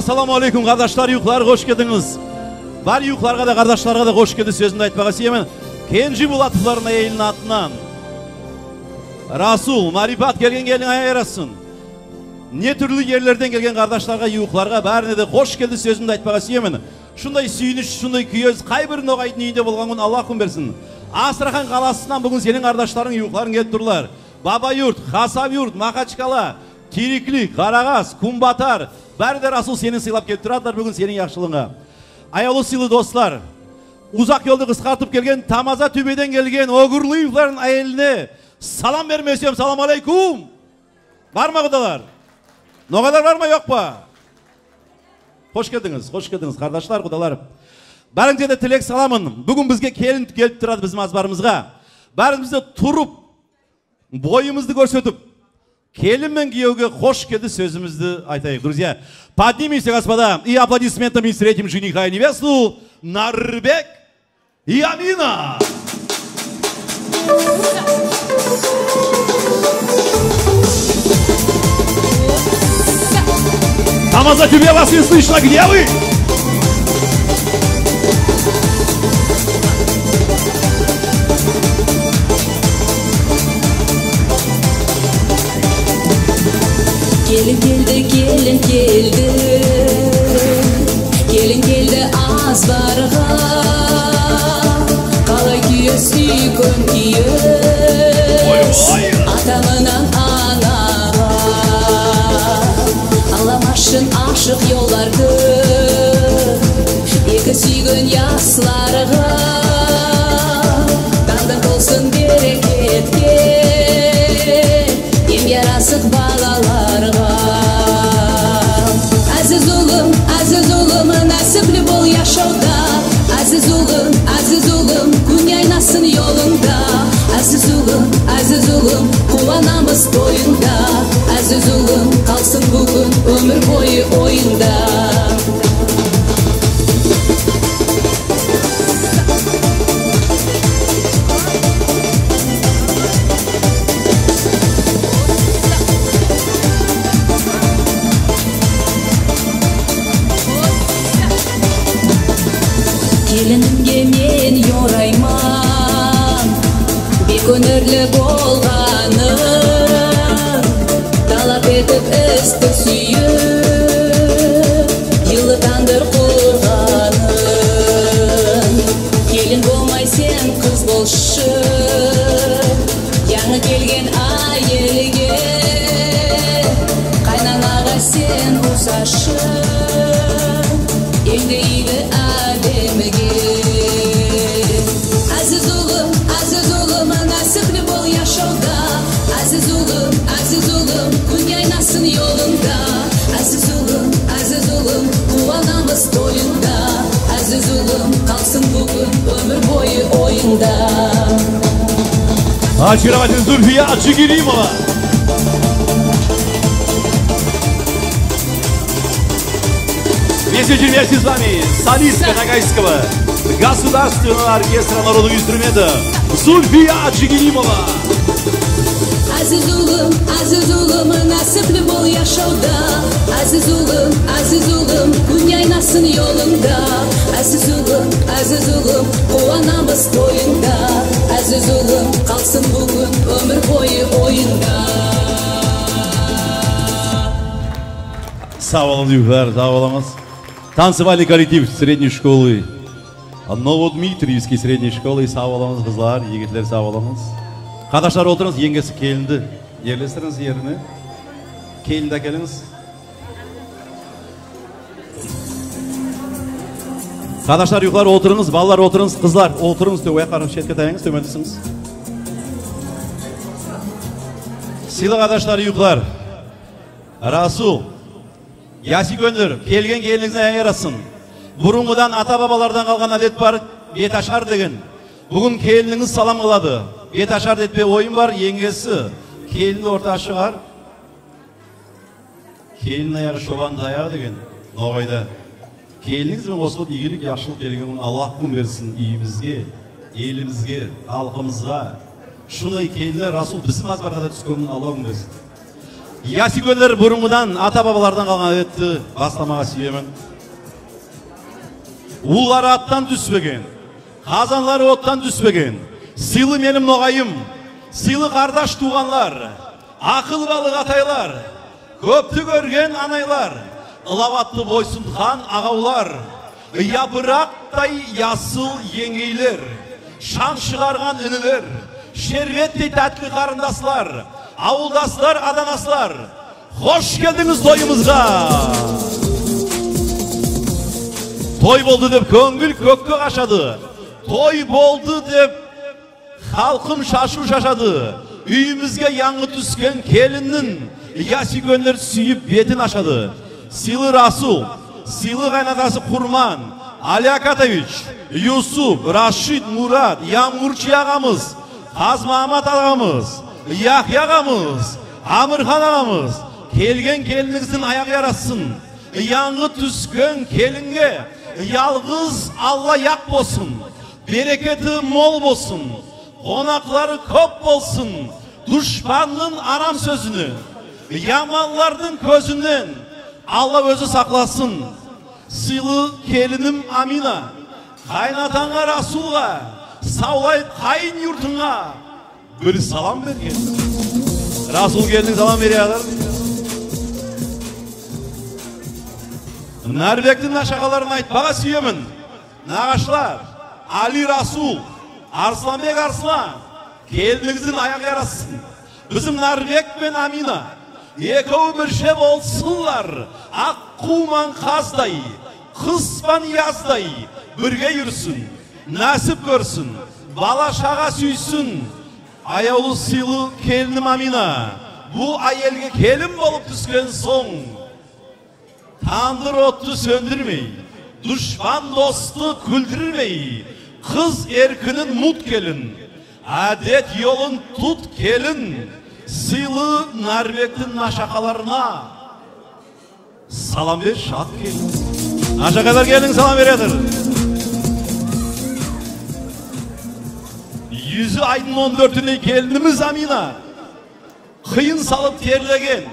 ассалаумағалейкум қардаштар ұйқылар қош келдіңіз бар ұйқыларға да қардаштарға да қош келді сөзімді айтпаға сүйемін кенжи булатовлардың әйелінің атынан расул марипат келген келдің аярасын не түрлі жерлерден келген қардаштарға ұйқыларға бәріне де қош келді сөзімді айтпаға сүйемін шындай сүйініш шындай күйез қай бір ноғайдың үйінде болған күн аллах күн берсін астрахан қаласынан бүгін сенің қардаштарың ұйқыларың келіп тұрлар баба юрт хасап юрт махачкала терекли қарағаз кумбатар бәрі де расул сені сыйлап келіп тұратыр бүгін сенің жақсылығыңа аяулы сыйлы достар ұзақ жолды қысқартып келген тамаза төбеден келген огурлыевлардың әйеліне салам бермесем салам алейкум бар ма құдалар? Ноғайлар бар ма жоқ па? Қош келдіңіз қош келдіңіз қардаштар құдалар. Бәріңізге де тілек саламын. Бүгін бізге келін келіп тұрады біздің мазбарымызға бәріміз де тұрып бойымызды көрсетіп келін мен күйеуге қош келді сөзімізді айтайық друзья. Поднимемся господа и аплодисментами встретим жениха и невесту. Нарбек и амина. Тамаза, тебе вас не слышно, где вы? Gelin geldi, gelin geldi. Gelin geldi azlarga Қалай күйесүй көн күйес Атамынан анаға Аламашын ашық көп Екі сүйген ясларға ömür boyu oyunda Очаровательная Зульфия Аджигиримова. Весь вечер вместе с вами солистка Ногайского Государственного оркестра народного инструмента Зульфия Аджигиримова. Ұлым, нәсіплі бол яшауда әзіз ұлым, күн айнасын ұлым, әзіз ұлым, қуанамыз тойында Әзіз ұлым, қалсын бүгін өмір бойы ойында olun Юхар, sağ olunuz. Танцевальный коллектив средней школы Новодмитриевский средней школы сау болыңыз қызлар, егетлер сау болыңыз. Қардаштар отырыңыз, еңгесі келінді. yerleştiriniz yerini. Keyin de geliniz. Kardeşler yukarı oturunuz, ballar oturunuz, kızlar oturunuz. Tövbe karın şetke dayanınız, tövbedisiniz. Sıyla kardeşler yukarı. Rasul, yaşı göndür, kelgen gelinizden yarasın. Burungudan ata babalardan kalgan adet var, betaşar degin. Bugün keliniz salam kıladı. Betaşar detpe oyun var, yengesi. Келінді орта шығар. Келін аяғы шобан таяғы деген. Ноғайда. Келініңіз бен осы игілік яқшылық келген Аллах күн берсін үйімізге, елімізге, халқымызға. Шынай келінler Расул біздің мазбарға түскенін Аллах күн берсін. ясигөлер бұрынғыдан ата бабалардан қалған әдетті бастамаға сүйемін улары аттан түспеген қазанлары оттан түспеген сыйлы менің ноғайым сыйлы қардаш туғанлар ақыл балық атайлар көпті көрген анайлар ылабатты бойсұнған ағаулар япырақтай ясыл еңейлер шаң шығарған інілер шербеттей тәтті қарындаслар ауылдастар аданаслар қош келдіңіз тойымызға. Той болды деп көңіл көкке қашады той болды деп халқым шашу шашады үйімізге яңы түскен келіннің ясигөнлер сүйіп бетін ашады сыйлы расул сыйлы қайнатасы құрман али акатович юсуп рашид мурат ямурчи ағамыз қазмамат ағамыз яхия ағамыз амырхан ағамыз келген келініңіздің аяғы ярасын яңы түскен келінге ялғыз алла яқ болсын берекеті мол болсын қонақлары көп болсын дұшпанның арам сөзіні яманлардың көзінен алла өзі сақласын сыйлы келінім амина қайнатаңа расулға саулай қайын юртыңа бір салам берген расул келдің салам бере нәрбектің нашақаларын айтпаға сүйемін нағашылар али расул арсланбек арслан келініңіздің аяғы ярасын біздің нарбек пен амина екеуі бірше болсынлар аққуман қаздай қыспан яздай бірге жүрсін нәсіп көрсін бала шаға сүйсін. Аяулы сыйлы келінім амина бұл әйелге келін болып түскен соң тандыр отты сөндірмей дұшпан досты күлдірмей қыз еркінің мұт келін әдет жолын тұт келін сыйлы нарбектің нашақаларына салам бер шат келін. Нашақалар келін салам береді жүзі айдың он төртіне келініміз амина қиын салып терлеген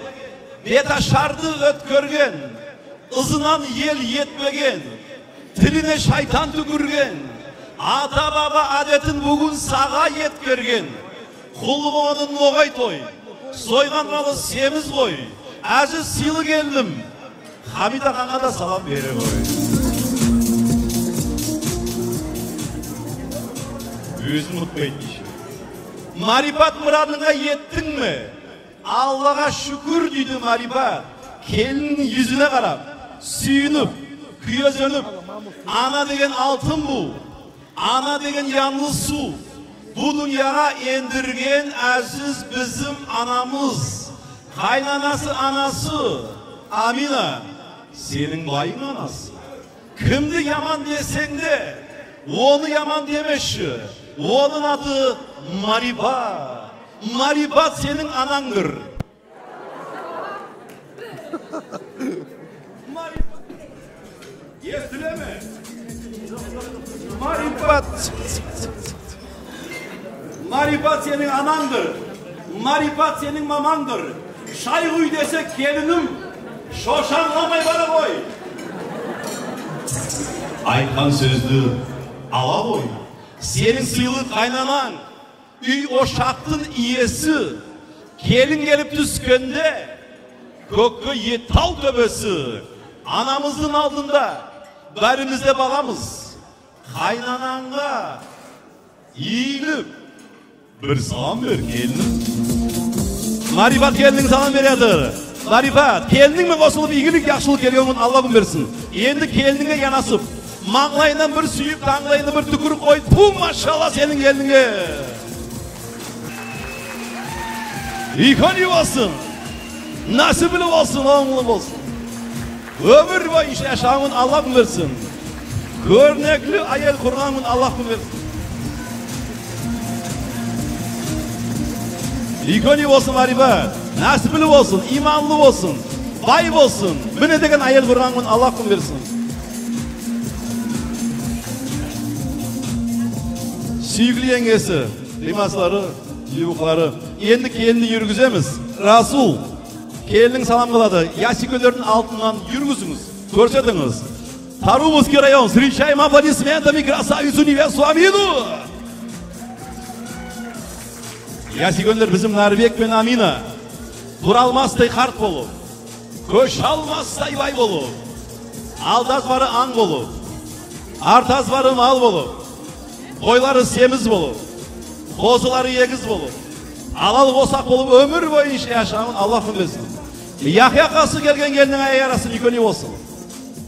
беташарды өткөрген ызынан ел етпеген тіліне шайтан түкірген ата баба әдетін бүгін саға еткерген. Құлғының ноғай той сойған малы семіз ғой. Әзі сыйлы келдім хамид ағаңа да салам бере ғой. Өзін ұмытпайтын еще марипат мұрадыңа еттің ме? Аллаға шүкір дейді марипат. Келіннің жүзіне қарап сүйініп күйезөніп ана деген алтын Ana degen yalnız su. Bu dünyaya indirgen aziz bizim anamız. Kaynanası anası. Amina. Senin bayın anası. Kimdi yaman desen de onu yaman demeşi. Onun adı Mariba. Mariba senin anandır. Mariba. Yes, mi? Марипат марипат сенің анаңдыр марипат сенің мамаңдыр шай құй десе келінім шошаңламай бара ғой айтқан сөзді ала ғой сенің сыйлы қайнанаң үй ошақтың иесі келін келіп түскенде көкке ет тау төбесі анамыздың алдында бәріміз де баламыз қайнанаңға иіліп бір салам бер келінім марипат келінің салам береді марипат келініңмен қосылып игілік жақсылық келгенін алла күн берсін енді келініңе янасып маңлайынан бір сүйіп таңдайына бір түкіріп қойып ту машалла сенің келініңе үйкені болсын нәсібілі болсын оңлы болсын өмір бойынша yaşamın Allah күн берсін көрнеклі әйел Allah күн берсін үйкені болсын марипат нәсібілі болсын иманлы болсын бай болсын міне деген әйел Allah күн берсін сүйгілі еңесі қимаслары юқлары енді келінді жүргіземіз расул келінің салам қылады ясикөлердің алдынан жүргізіңіз тарубовский район встречаем аплодисментами красавицу невесту амину ясикөлдер bizim нарбек пен амина туралмастай қарт болып көш алмастай бай болып алдазбары аң болып артазбары мал болып қойлары семіз болып қозылары егіз болып алал босақ болып өмір бойынша аллахым білсін яхяқасы келген келінің аярасын үйкөне болсын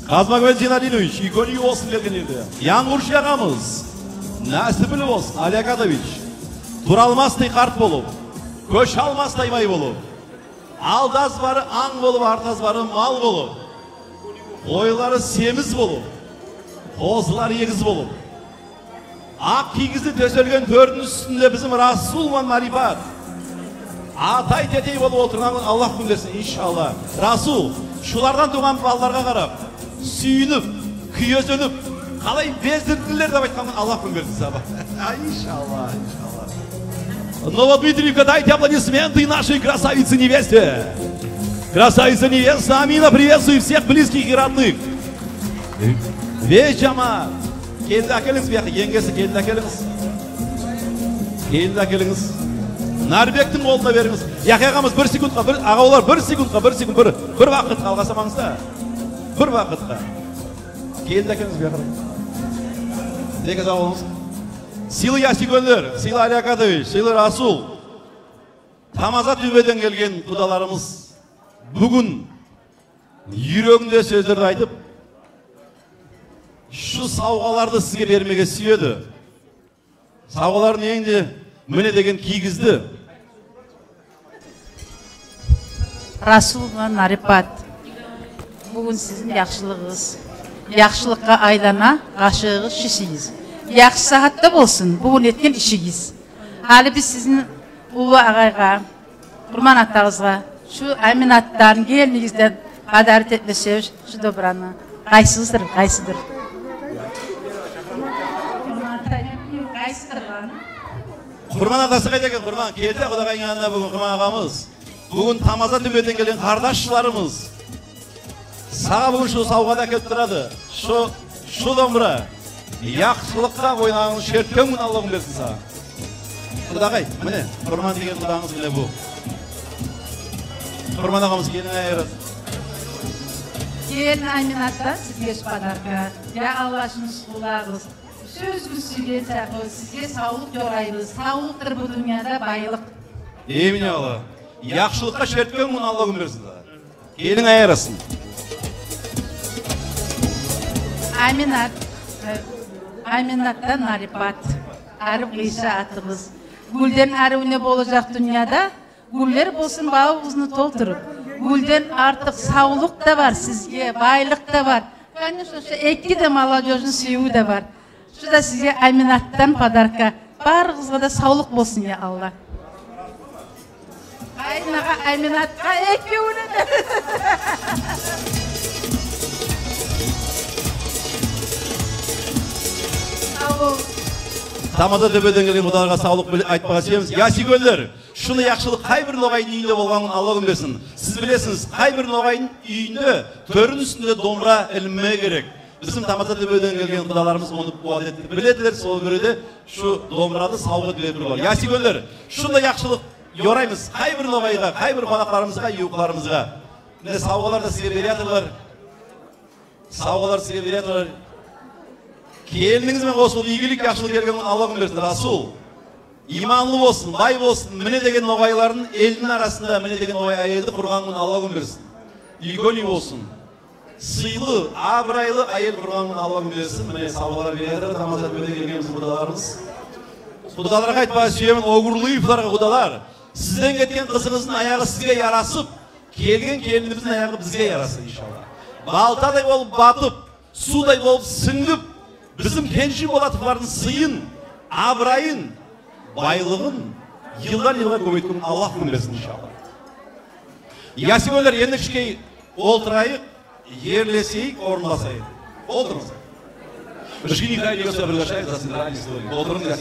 қазмагүл зинадинович үйкөне болсын келген елде ағамыз нәсібіл болсын алякадович туралмастай қарт болып көш алмастай бай болып алдазбары аң болып артазбары мал болып қойлары семіз болып қозылар егіз болып ақ кигізі төселген төрдің үстінде bizim расулман марифат атай тетей болып отырған аллах күн берсін иншалла расул шулардан туған балаларға қарап сүйініп күйезініп қалай бездірділер деп айтқан аллах күн берсін саба иншалла иншалла Новодмитриевка, дайте аплодисменты нашей красавице невесте. Красавица невеста Амина, приветствую всех близких и родных. Весь жамаат. Келді әкеліңіз бұяққа, еңгесі келді әкеліңіз. Келді әкеліңіз. Нарбектің қолына беріңіз. Яқи ағамыз бір секундқа, бір, ағаулар бір секундқа, бір секунд, бір, бір вақытқа алғасамаңыз да. Бір вақытқа. Келді әкеліңіз бұяққа. Деке сау болыңыз. Силы Ясигөлдер, Силы Али Акадович, Расул, Тамаза төбеден келген құдаларымыз бүгін жүрегінде сөздерді айтып, шу сауғаларды сізге бермеге сүйеді. Сауғалардың еңде міне деген кигізді. расулова нарипат bugün sizin yaxşılığınız, yaxşılıqqa aylana qaşığınız, şişiniz. Yaxşı saatda olsun bugün etken işiniz. Hali biz sizin Uva ağayğa, Kurman attağızğa, şu Amin atların gelinizden qadarit etmesiniz, şu dobrana. Qaysızdır, qaysıdır. Kurban atası kaydaki kurban, kedi kudakayın yanına bugün kurban ağamız. Bugün tamaza tümeten gelen kardeşlerimiz, Бүгін шу сауғада әкеліп тұрады. Шу шу домбыра. Яқшылыққа ойнағың шерткен күн Аллахым берсін саған. Құдағай, міне, құрман деген құдағыңыз міне бұл. Құрман ағамыз келін айырыз. келін аминатта сізге подарка я аллашыңыз құлағыз сөзіңіз сүйген сақы сізге саулық жорайбыз саулықтыр бұл дүнияда байлық Емін Алла. Яқшылыққа шерткен күн Аллахым берсін саған. Келін айырасың. Аминат э, аминаттан нарипат әріп ғиша атымыз гүлден әрі болacak дүнияда гүлдер болсын бауыңызды толтырып гүлден артық саулық та бар сізге байлық та бар. Конечно ошо эки де молодежьдің сүюі де бар. Да сізге аминаттан подарка. Барыңызға да саулық болсын я алла. Айнаға аминатқа екеуіне Тамада төбеден келген құдаларға саулық сүйеміз. Ясигөлдер, шуны яқшылық қай бір ноғайдың үйінде болғанын Аллахым берсін. Сіз білесіңіз, қай бір ноғайдың үйінде төрдің үстінде домбыра ілінме керек. Bizim Тамада төбеден келген құдаларымыз оны adetті білетілер, сол көреде шу домбыраны сауға беріп. Ясигөлдер, шуны яқшылық yorаймыз қай бір ноғайға, қай бір қонақтарымызға, үйқыларымызға. Міне сауғалар да сізге беретілер. Сауғалар сізге беретілер. Келініңізбен қосылып игілік жақсылық келген күн аллахым берсін расул иманлы болсын бай болсын міне деген ноғайлардың елдің арасында міне деген ноғай әйелді құрған күн аллахым берсін үйгөни болсын сыйлы абырайлы әйел құрған күн аллахым берсін міне сауалар береді намаза төбеде келген құдаларымыз құдаларға айтпай сүйемін огурлыевларға құдалар сізден кеткен қызыңыздың аяғы сізге ярасып келген келініміздің аяғы бізге ярасын иншалла балтадай болып батып судай болып сіңіп біздің кенші болатовлардың сыйын абырайын байлығын жылдан жылға көбейткен аллах берсін иншалла. Ясигөлер енді кішкей отырайық ерлесейік орындасайық отырыңыз. Отырыңыз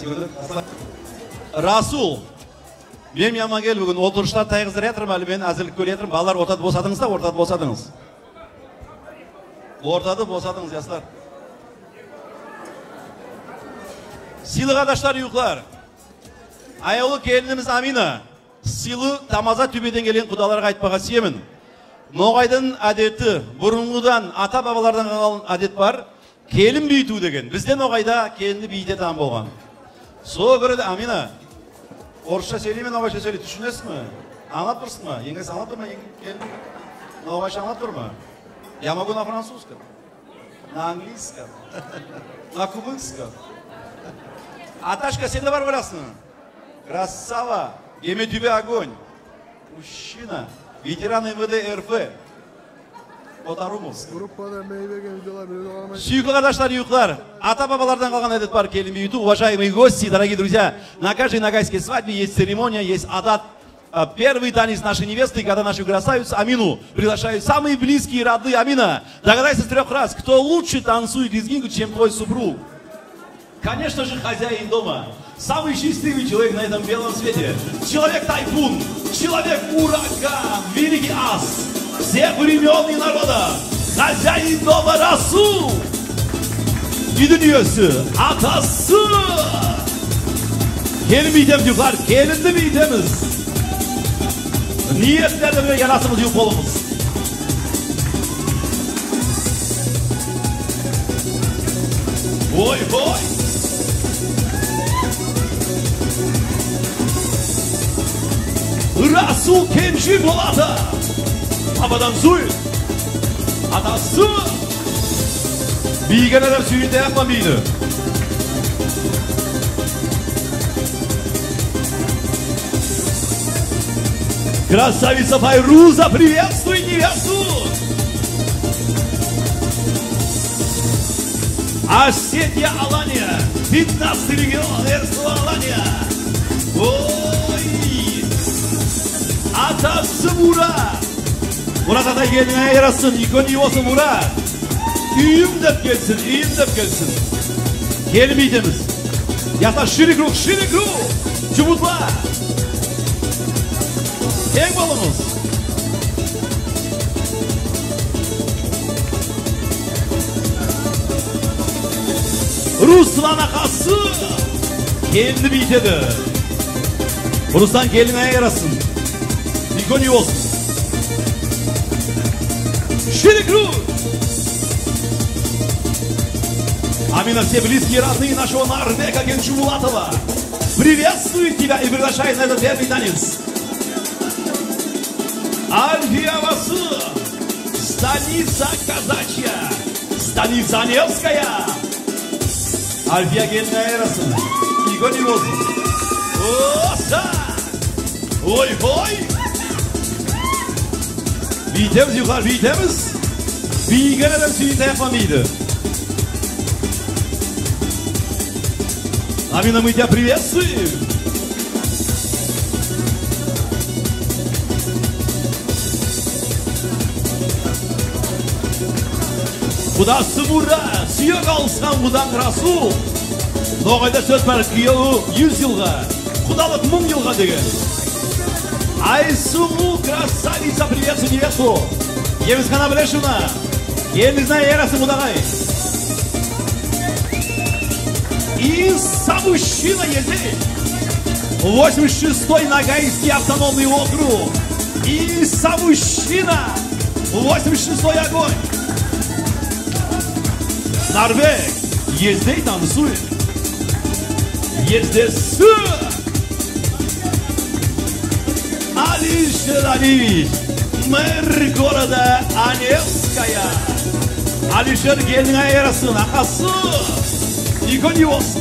расул мен яман кел бүгін. Отырыштар тайғыздырып жатырмын әлі мен әзірлік көріп жатырмын балалар ортада босадыңыз да ортада босадыңыз ортада босадыңыз жастар сыйлы қардаштар ұйқылар аяулы келініміз амина. Сыйлы тамаза төбеден келген құдаларға айтпаға сүйемін ноғайдың әдеті бұрынғыдан ата бабалардан қалған әдет бар. Келін büyütу деген. Бізде ноғайда келінді büyüтетін болған. Сол көреді амина. Орысша сөйлей ме ноғайша сөйлей? Түсінесіз ме? Аңлап тұрсың ба еңгесі аңлап тұр ма? Келін? Ноғайша аңлап тұр ма? Я могу на французском на английском на кубинском аташка сен де бар білесің красава Еме тебе огонь. Мужчина. Ветеран МВД РФ. Отарумус. Группада мейвеге видеолар бере аламын. Сүйікті қардаштар ұйықлар, ата бабалардан қалған әдет бар келін бейіту. Уважаемые гости, дорогие друзья, на каждой нагайской свадьбе есть церемония, есть адат. А, Первый танец нашей невесты, когда нашу красавицу Амину приглашают самые близкие роды. Амина, догадайся с трех раз, кто лучше танцует лезгинку, чем твой супруг. Конечно же, хозяин дома. Самый счастливый человек на этом белом свете. Человек-тайфун, человек-ураган, великий ас всех времен и народа. Хозяин дома Расул. И dünyası, atası. Midem yukarı, gelin de midemiz. Niyetlerde böyle yarasımız yok olumuz. Oy Расул Кенджи болады абадан зуй атасы биген адам сүйінде ақма бейді Красавица Файруза, приветствуй невесту! Осетия Алания, 15 регион, Эрсула Алания! О! Atası Murat. Murat ata geline yarasın, ikon olsun Murat. İyiyim dep gelsin, iyiyim dep gelsin. Gelin midemiz. Yata şirik ruh, şirik ruh. Çubuklar. Tek balımız. Ruslan akası. Gelini bitedi. Ruslan geline yarasın. Olsun. Шиrik рух! Амина, все близкие родные нашего Нарбека Генчулатова приветствуют тебя и приглашают на этот первый танец. Альфия Васы, станица казачья, станица Невская. Альфия Геннайросен, Игорь Невозин. Оса! Ой-ой! Vitemiz yukarı, vitemiz. Bilgelerden suyu yapmalıydı. Амина, мы тебя приветствуем. Құдасы мұра, сүйек алысқан бұдан расул. Ноғайда сөз бар күйеуі 100 жылға, құдалық мың жылға деген. Айсулу, красавица, приветствую невесту. Емізхана Білешуна, елімізна ерасы мұдағай. И сам мужчина ездит. 86-й Ногайский автономный округ. И сам мужчина. 86-й огонь. Норвег. Ездей танцует. Ездесі. Тель-Авив, мэр города Аневская, Алишер Гельнайерсон, Ахасу, никониос,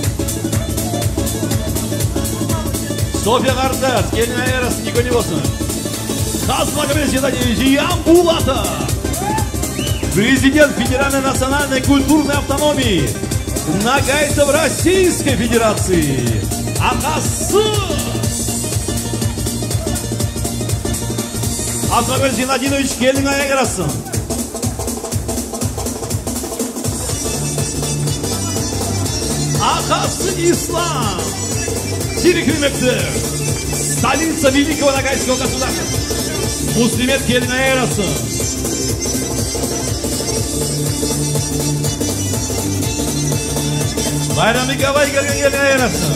Софья Гардес, никониос, Игониосон. Хасмагомед Зинадьевич Ямбулата, президент Федеральной национальной культурной автономии Нагайцев Российской Федерации. Ахасу! Азмагер Зинадинович gelin ayarasın. Akası İslam. Seni kıymetli. Столица Великого Ногайского государства. Муслимет келін айырасы. Bayram Mikavaj kelgan kelin ayırası.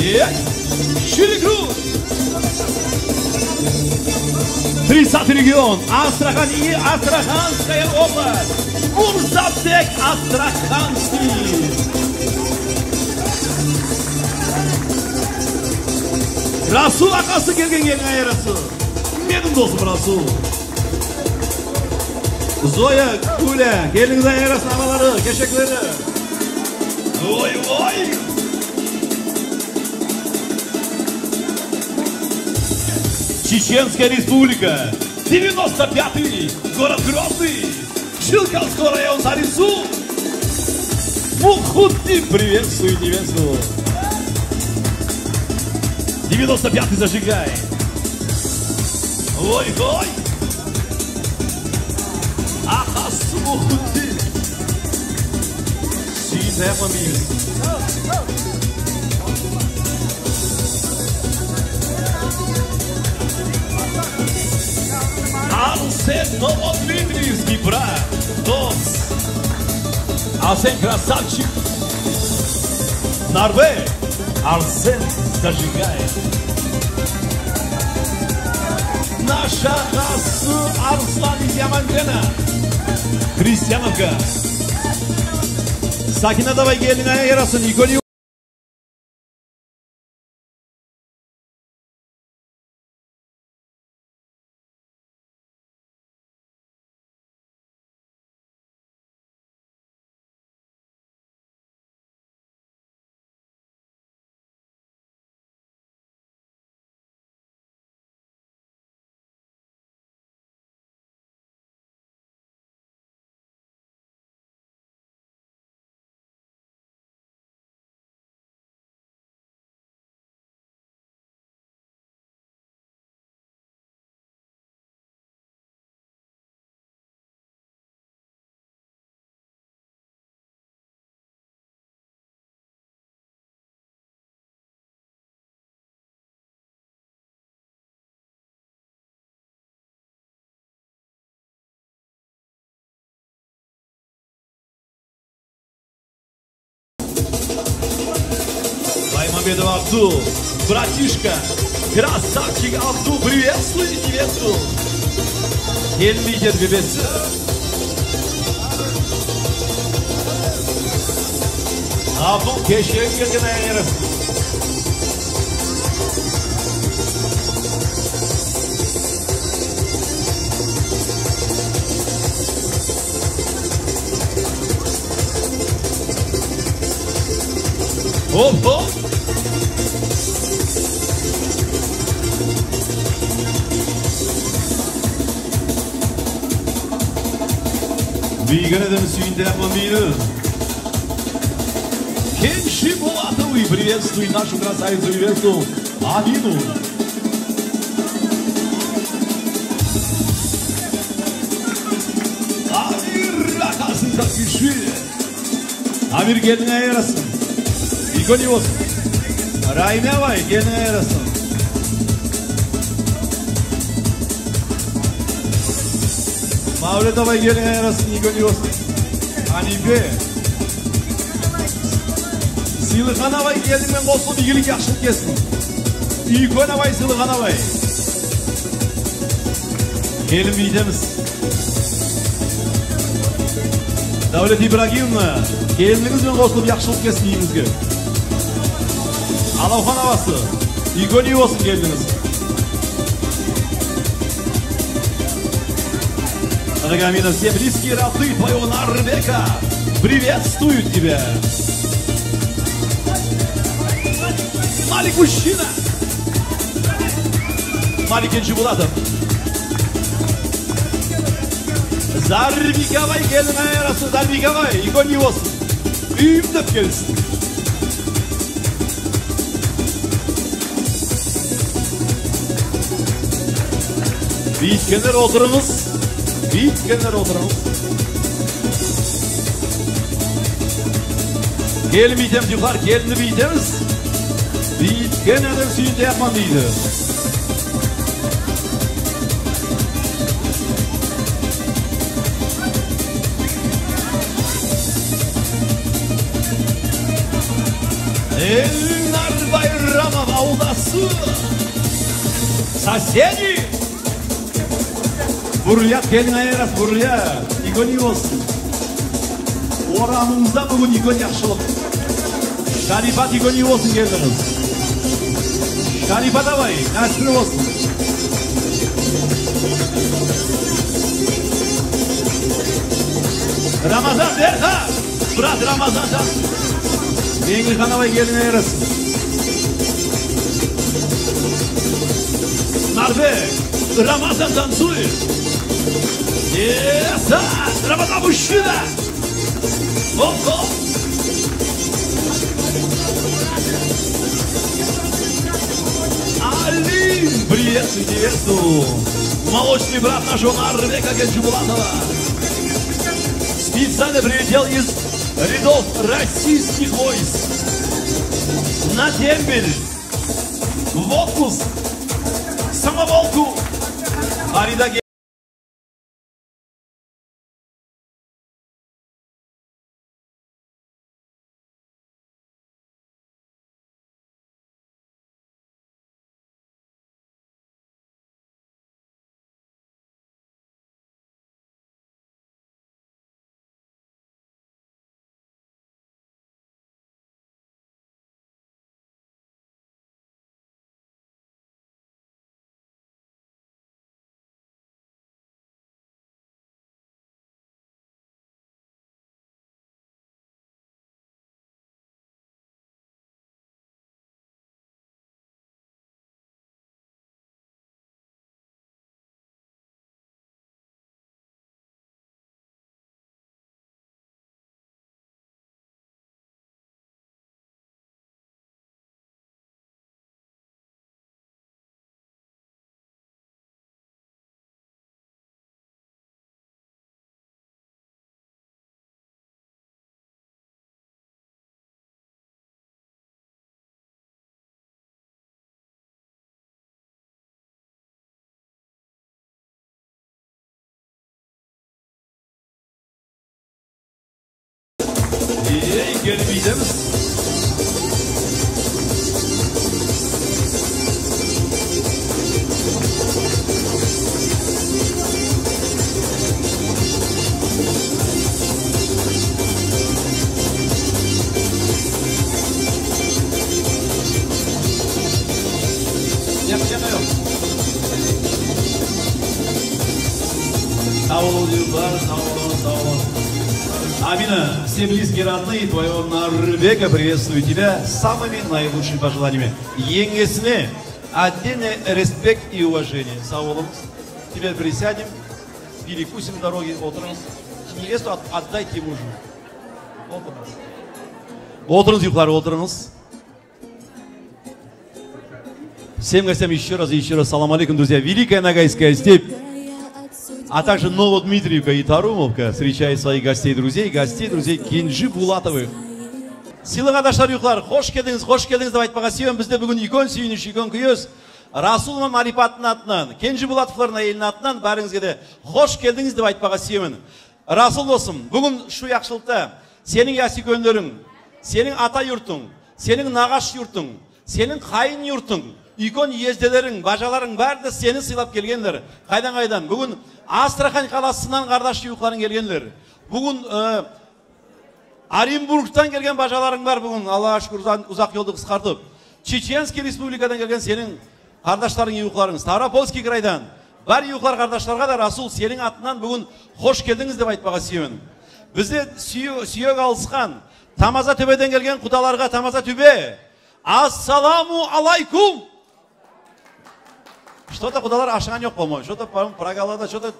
Yeah. Шире грудь. 30 регион. Астрахань и Астраханская область. Курсатек Астраханский. Расул ақасы келген келін айырасы. Менің досым Расул. Зоя, Куля, келіңіз айырасы ағалары, кешеклері. Ой, Чеченская республика, 95-й, город Грозный, Челковский район Зарису. Мухутти приветствует невесту. 95-й зажигай. Ой-ой. Ахас Мухутти. She's half amused. Це новодлітрі з Дніпра. Дос. А це красавчик. Норвег. Арсен зажигає. Наша Расу Арслан Ямангена. Христианка. Сакина Давайгелина и Расу Николью. Баймамедов Абдул, братишка, красавчик Абдул, приветствуй невесту. Келмейден бебесі. Абдул кешегі келген аяғырыз. Хоп, хоп. Вигры сүйінде мамины. Кенши Булатовый, приветствуй нашу красавицу невесту Амину. Амир, ракасын запиши. Амир gelin ayarasın. İkoni olsun. Rahime vay Mavret vay gelin ayarasın. İkoni olsun. Hanife. Сыйлыхан абай қосылып игілік жақсылық келсін үйкөн абай сыйлыхан абай келін үйдеміз дәулет ибрагимовна келініңізбен қосылып жақсылық келсін үйімізге алаухан үйкөн үй болсын келініңіз Рогамина, все близкие роды твоего Нарбека приветствуют тебя. Малик мужчина. Малик Генджибулатов. Зарбиковай gelmeye arası Zarbikovay ikon yuvası. Üyümdep gelsin. Bitkiler oturunuz. Bitkenler oturunuz. келін бүйтеміз ұйқылар келінді бүйтеміз бүйткен адам сүйінде яқман дейді Эльнар Байрамов ауылдасы соседи Бурлят келін айырас бурлят игони болсын орамыңызда бүгін игон yaxшылық шарипат игони болсын келдіңіз шарипат абай кәсібі болсын рамазан берха брат рамазан жас Меңліхан абай келін айырасың Нарбек, Рамазан танцует. Еса, Рамазан мужчина. Оп-оп. Алин, приветствую невесту. Молочный брат нашего Нарбека Генджибулатова. Специально прилетел из рядов российских войск. На дембель. В отпуск самоволку. Арида Reagan Widem. Все близкие родные твоего Нарбека приветствую тебя самыми наилучшими пожеланиями. Еңесіне отдельный респект и уважение. Сау болыңыз. Теперь присядем, перекусим дороги, отырыңыз. Невесту от- отдайте мужу. Отырыңыз. Отырыңыз, ұйқылар, отырыңыз. Всем гостям еще раз и еще раз салам алейкум, друзья. Великая Ногайская степь а также Новодмитриевка и Тарумовка встречает своих гостей друзей, гостей друзей Кенжи Булатовых. Сыйлық адаштар ұйқылар, қош келдіңіз, қош келдіңіз деп айтпаға. Бізде бүгін үйкөн сүйініш, үйкөн күйөз. Расулма Марипаттың атынан, Кенжи Булатовлардың әйелінің атынан бәріңізге де қош келдіңіз деп айтпаға. Расул досым, бүгін шу яқшылықта сенің яси көнлерің, сенің ата юртың, сенің нағаш юртың, сенің қайын юртың, үйкөн езделерің, бажаларың бәрі сені сыйлап келгендер. Қайдан қайдан? Бүгін Астрахань қаласынан қардаш ұйқыларың келгендер. Бүгін ә, Оренбургтан келген бажаларың бар бүгін, Аллаға шүкір ұза- ұзақ жолды қысқартып. Чеченский республикадан келген сенің қардаштарың ұйқыларың, Ставропольский крайдан. Бар ұйқылар қардаштарға да Расул сенің атынан бүгін қош келдіңіз деп айтпаға сүйемін. Бізде сүйе- сүйек алысқан, Тамаза төбеден келген құдаларға Тамаза төбе. Ассаламу алайкум. Что-то кудалар ашаған жоқ по-моему. Что-то по прогалада, что-то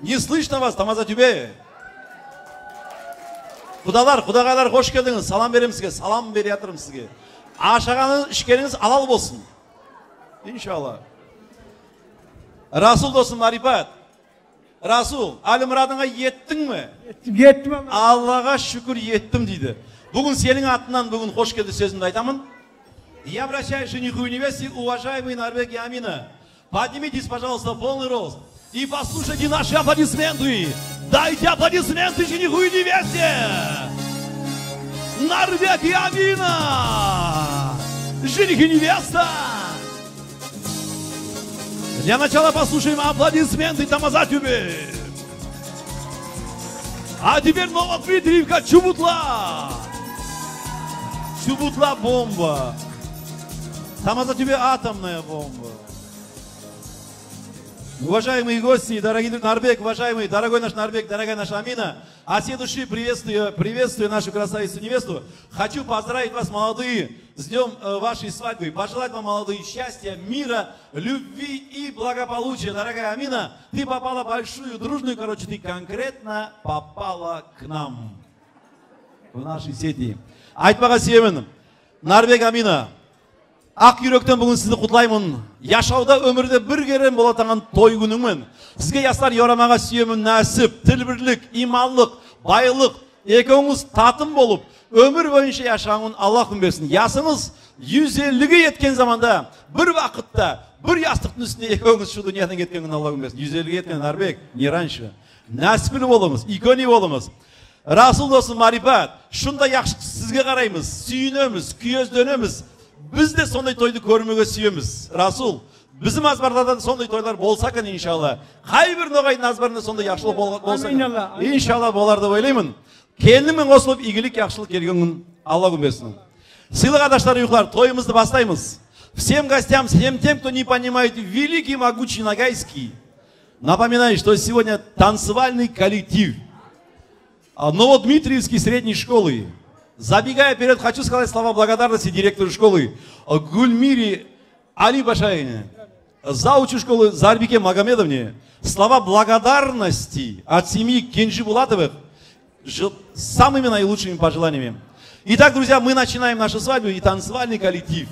не слышно вас, Тамаза төбе. Құдалар, құдағайлар қош келдіңіз. Салам беремін сізге. Салам бере жатырмын сізге. Ашағаныңыз, ішкеніңіз алал болсын. Иншалла. Расул досым Марипат. Расул, Алі мұрадыңа еттің ме? Yettim ama. Аллаға шүкір еттім дейді. бүгін сенің атынан бүгін қош келді сөзімді айтамын я обращаюсь к жениху невесте уважаемый нарбек и амина поднимитесь пожалуйста в полный рост и послушайте наши аплодисменты дайте аплодисменты жениху и невесте нарбек и амина жених и невеста для начала послушаем аплодисменты Тамазатюбе. А теперь Новодмитриевка Чубутла. Чубутла бомба. Тамазатюбе атомная бомба. Уважаемые гости, дорогие Нарбек, уважаемый, дорогой наш Нарбек, дорогая наша Амина, от всей души приветствую, приветствую нашу красавицу невесту. Хочу поздравить вас, молодые, с днем э, вашей свадьбы. Пожелать вам, молодые, счастья, мира, любви и благополучия. Дорогая Амина, ты попала в большую, дружную, короче, ты конкретно попала к нам. В нашей сети. Айтпаға сүйемін. Нарбек Амина, ақ жүректен бүгін сізді құтлаймын. Яшауда өмірде бір керем бола таңған той күніңмен сізге жастар еурамаға сүйемін нәсіп тіл бірлік иманлық байлық. Екеуіңіз татым болып өмір бойынша яшағын аллахым берсін ясыңыз жүз елуге жеткен заманда бір уақытта бір ястықтың үстінде екеуіңіз шу дүниядан кеткен күн аллахым берсін жүз жеткен нарбек не раньше нәсіплі болыңыз икони болыңыз. Расул досым марипат шындай жақсы сізге қараймыз. Сүйінеміз күйезденеміз. Біз де сондай тойды көрмеге сүйеміз расул біздің азбарларда да сондай тойлар болса екен иншалла қай бір ноғайдың азбарында сондай жақсылық бол- болса иншалла болар деп ойлаймын келініңмен қосылып игілік жақсылық келген күн алла күн берсін сыйлы қардаштар ұйқылар тойымызды бастаймыз всем гостям всем тем кто не понимает великий могучий нагайский напоминаю что сегодня танцевальный коллектив. А, Новодмитриевской средней школы. Забегая вперед, хочу сказать слова благодарности директору школы Гульмире Али Башаине, заучу школы Зарбике Магомедовне. Слова благодарности от семьи Кенжи Булатовых с самыми наилучшими пожеланиями. Итак, друзья, мы начинаем нашу свадьбу и танцевальный коллектив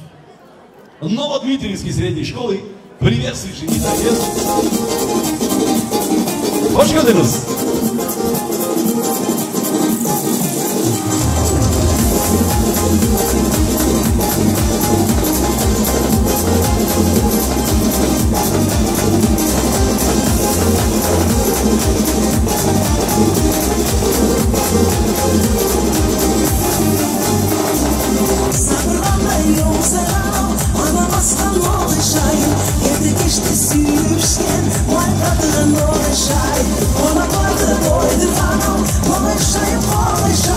Новодмитриевской средней школы приветствует. Hoş geldiniz. Shine, all my boy, the boy, the final, all my shine, all my shine.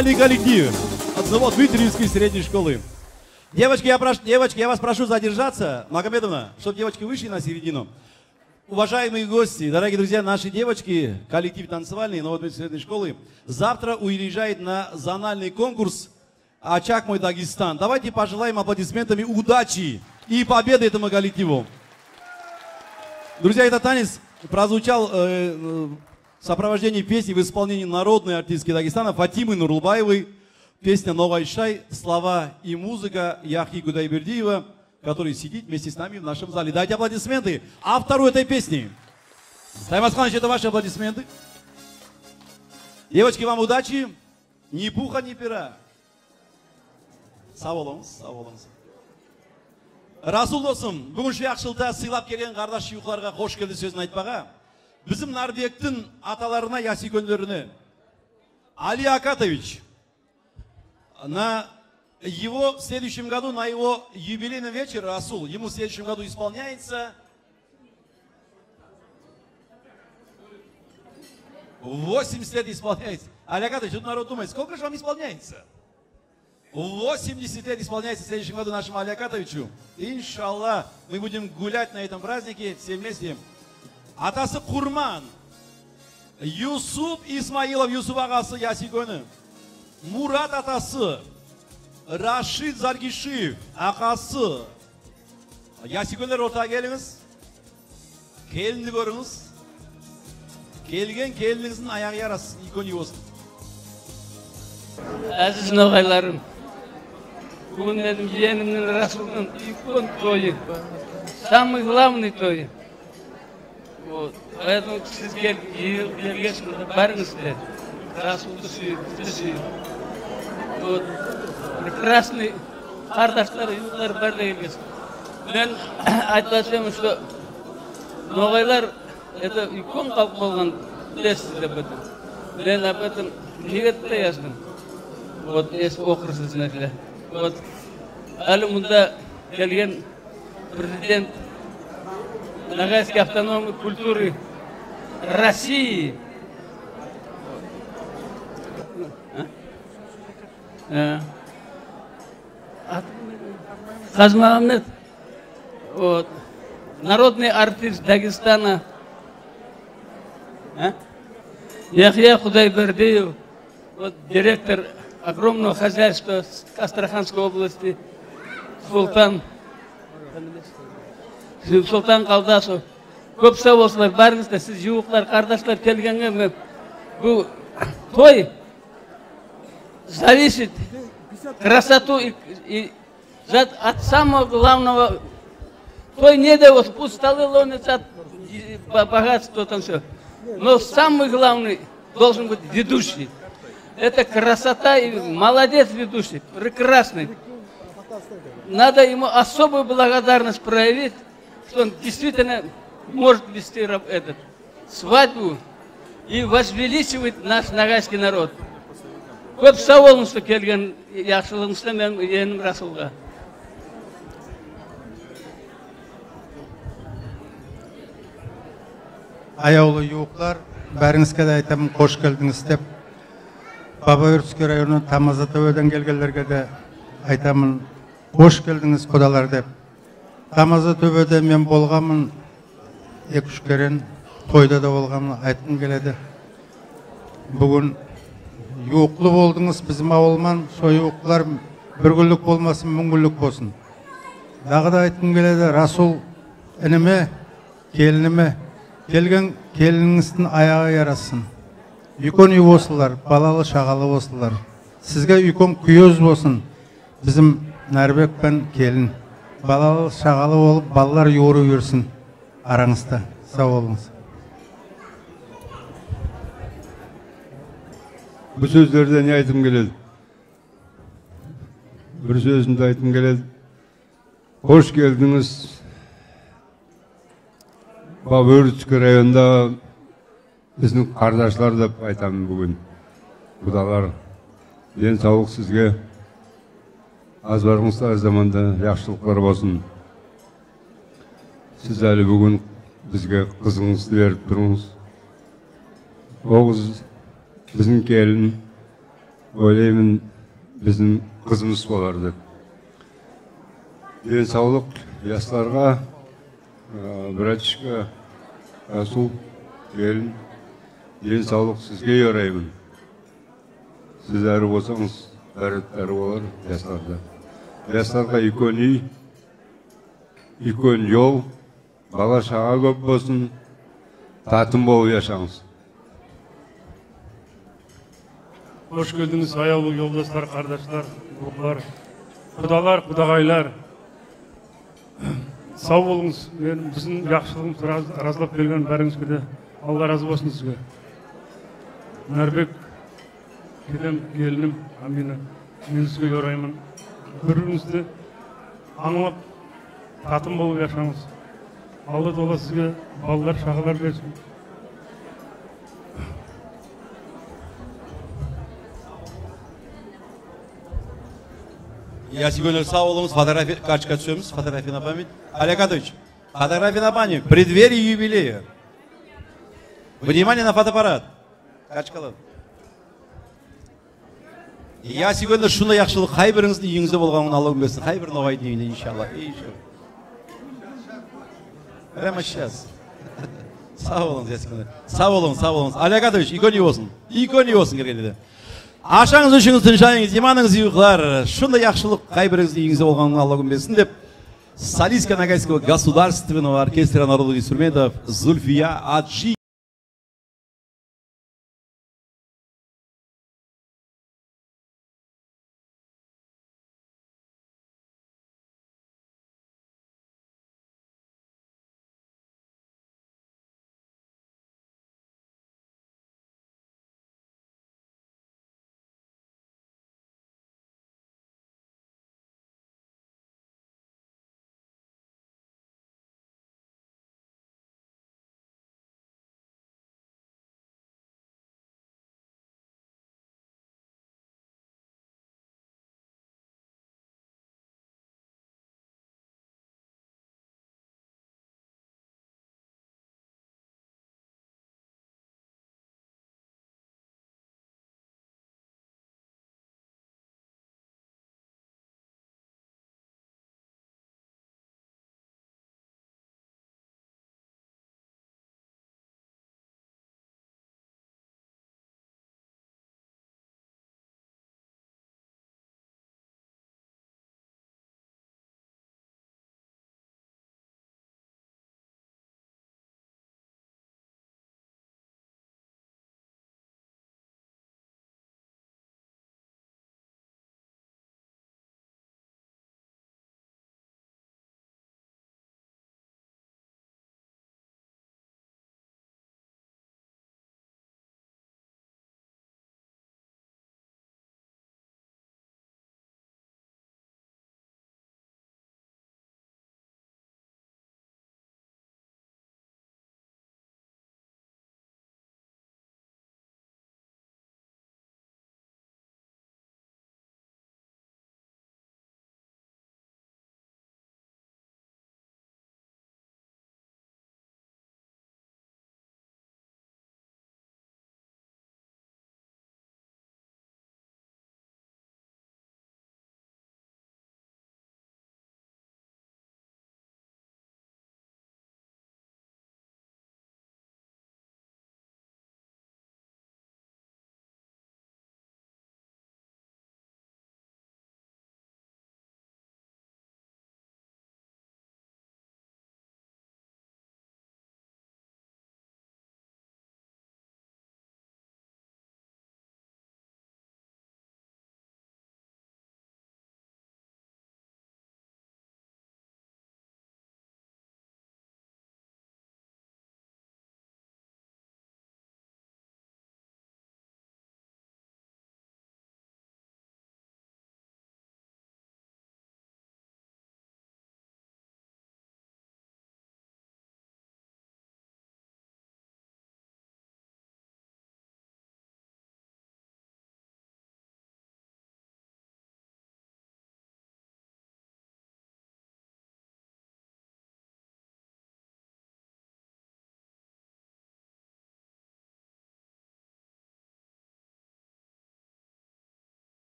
Танцевальный коллектив одного Дмитриевской средней школы. Девочки я, прошу, девочки, я вас прошу задержаться. Магомедовна, чтобы девочки вышли на середину. Уважаемые гости, дорогие друзья, наши девочки, коллектив танцевальный Новодмитриевской средней школы, завтра уезжает на зональный конкурс «Очаг мой Дагестан». Давайте пожелаем аплодисментами удачи и победы этому коллективу. Друзья, этот танец прозвучал э, э, в сопровождении песни в исполнении народной артистки Дагестана Фатимы Нурлбаевой. Песня «Новый шай», слова и музыка Яхи Гудайбердиева, который сидит вместе с нами в нашем зале. Дайте аплодисменты автору этой песни. Таймас Ханович, это ваши аплодисменты. Девочки, вам удачи. Ни пуха, ни пера. Сау болыңыз, сау болыңыз. Расул досым, бүгін шуақшылда сыйлап келген қардаш шүйіқларға қош келді сөзін айтпаға. Bizim Narбектің аталарына, ясикөнлеріне, Али Акатович, на его в следующем году, на его юбилейный вечер, Расул, ему в следующем году исполняется 80 лет исполняется. Али Акатович, тут народ думает, сколько же вам исполняется? 80 лет исполняется в следующем году нашему Али Акатовичу. Иншаллах, мы будем гулять на этом празднике все вместе. Атасы Курман, Юсуп Исмаилов, Юсуп ағасы Ясикөні, Мурат атасы, Рашид Заргишиев ағасы, Ясикөнер ортаға келіңіз, келінді көріңіз, келген келініңіздің аяғы ярасы, икони болсын. Әзіз ноғайларым, бүгін менің жиенімнің Расулдың үлкен тойы, самый главный той. Вот. Поэтому сізге келгенсіңдер, барыңыздар. Расулды сүйіп, бізді сүйіп. Вот. Прекрасный қардаштар, ұйықтар бәрі келгенсін. Мен айтпасам, что ноғайлар это үлкен халық болған білесіз об этом. Мен об этом негатта яздым. Вот если оқырсыз нәрсе. Вот әлі мұнда келген президент Ногайской автономной культуры России. А? А? Хазмагомед, вот, народный артист Дагестана, а? Яхья Худайбердиев, вот директор огромного хозяйства Астраханской области, Султан Қалдасов. Көп сау болсылар, барыңыздар, сіз жуықтар, қардашлар келгенге мен бұл той зависит красоту и, и от самого главного той не да вот пусть столы ломятся от богатства там все. Но самый главный должен быть ведущий. Это красота и молодец ведущий, прекрасный. Надо ему особую благодарность проявить, что он действительно может вести этот, свадьбу и возвеличивать наш нагайский народ. Көп сау болыңыздар келген yaxшылығыңызда мен енім Расулға. аяулы юуклар бәріңізге де айтамын қош келдіңіз деп баба өріске районы тамаза төбеден келгендерге де айтамын қош келдіңіз құдалар деп тамаза төбеде мен болғанмын. Екі үш керен тойда да болғанмын айтқым келеді. Бүгін юуклы болдыңыз bizim ауылман сол юуклар бір күндік болмасын мың болсын. Дағы да айтқым келеді расул ініме келініме келген келініңіздің аяғы ярасын үлкен үй болсылар балалы шағалы болсылар сізге үлкен күйеуіз болсын. Bizim нәрбек пен келін. Балалы шағалы болып балалар юырып жүрсін араңызда. Сау болыңыз. Бұл сөздерде не айтқым келеді? Бір сөзімді айтқым келеді. Қош келдіңіз. Бабөртск районында біздің қардашлар деп айтамын бүгін. Құдалар денсаулық сізге. Аз барыңыздар заманда жақсылықтар болсын сіз әлі бүгін бізге қызыңызды беріп тұрыңыз оғыз біздің келін ойлаймын біздің қызымыз болар деп денсаулық жастарға братишка расул келін денсаулық сізге яраймын сіз әрі болсаңыз әрі болар жастарда жастарға үлкен үй үлкен жол бала шаға көп болсын татым болып жашаңыз Hoş geldiniz аяулы yoldaşlar, kardeşler, ruhlar, құдалар, құдағайлар. Сау болыңыз. Мен біздің жақсылығымызды раз- разылап берген бәріңізге де Алла разы болсын сізге. Нәрбек, келем, келінім, Амина, мен сізге. Бір біріңізді аңлап, татым болып жашаңыз. Алла тола сізге балалар, шағалар берсін. Я сегодня сау болыңыз фотография карточка түсеміз фотография на память. Олег адович фотография на память. В преддверии юбилея. Внимание на фотоаппарат. Карточкалар я сегодня шундай жақсылық қай біріңіздің үйіңізде болғанын алла берсін қай бір ноғайдың үйінде иншалла прямо сейчас сау болыңыз я сегодня сау болыңыз сау болыңыз. Олег адович үйге не болсын үйге болсын ашаңыз ішіңіз тыншайыңыз иманыңыз ұйқылар шындай жақсылық қай біріңіздің үйіңізде болғанын алла берсін деп солистка ногайского государственного оркестра народных инструментов зульфия аджи.